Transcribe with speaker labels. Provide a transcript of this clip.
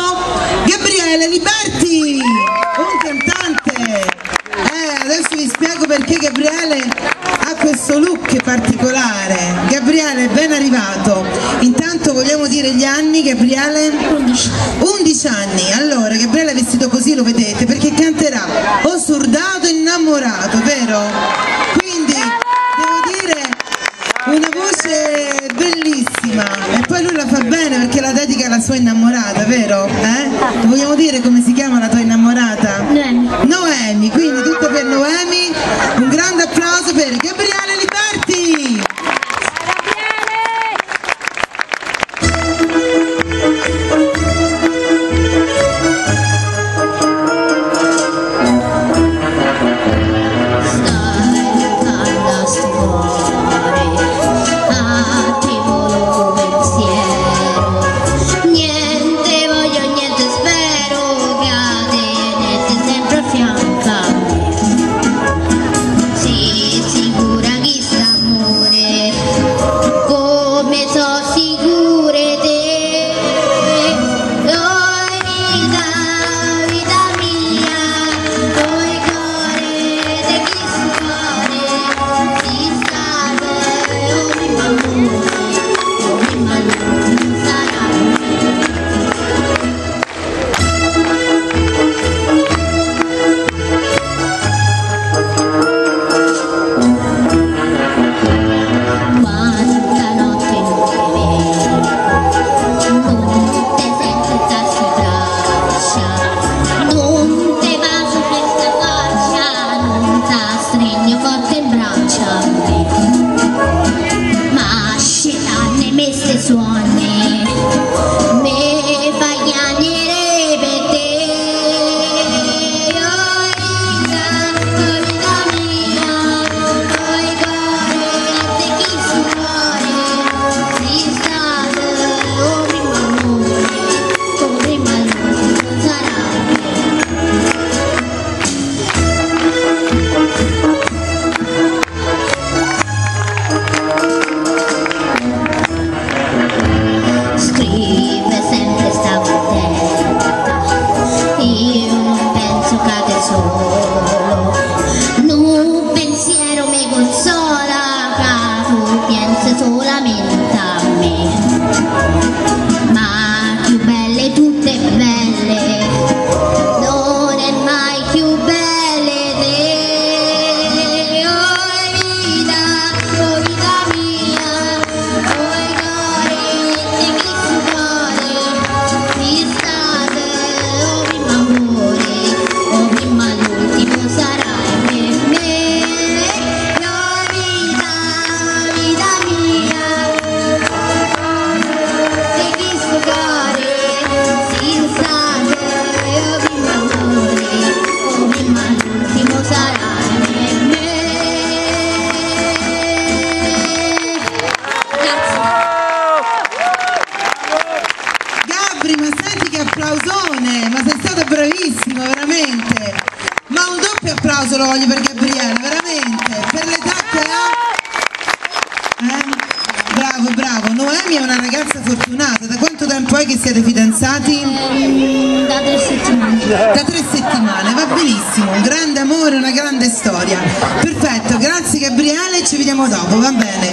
Speaker 1: applauso Gabriele Liberti, un cantante. Eh, adesso vi spiego perché Gabriele ha questo look particolare. Gabriele, ben arrivato. Intanto vogliamo dire gli anni, Gabriele? 11. 11 anni. Allora, Gabriele è vestito così, lo vedete, perché canterà O surdato innamorato, vero? Quindi, devo dire, una voce bellissima e poi lui la fa bene perché la dedica alla sua innamorata, vero? Eh? Vogliamo dire come si chiama la tua innamorata?
Speaker 2: Noemi.
Speaker 1: Noemi, quindi tutto per Noemi, un grande applauso
Speaker 2: so
Speaker 1: on. Applausone, ma sei stato bravissimo, veramente. Ma un doppio applauso lo voglio per Gabriele, veramente, per l'età che ha. Eh? Bravo, bravo. Noemi è una ragazza fortunata. Da quanto tempo è che siete fidanzati?
Speaker 2: Ehm, da tre settimane
Speaker 1: Da tre settimane, va benissimo. Un grande amore, una grande storia. Perfetto, grazie Gabriele, ci vediamo dopo, va bene.